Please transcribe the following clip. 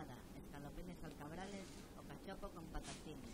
fabada, escalopines alcabrales o cachopo con patatines,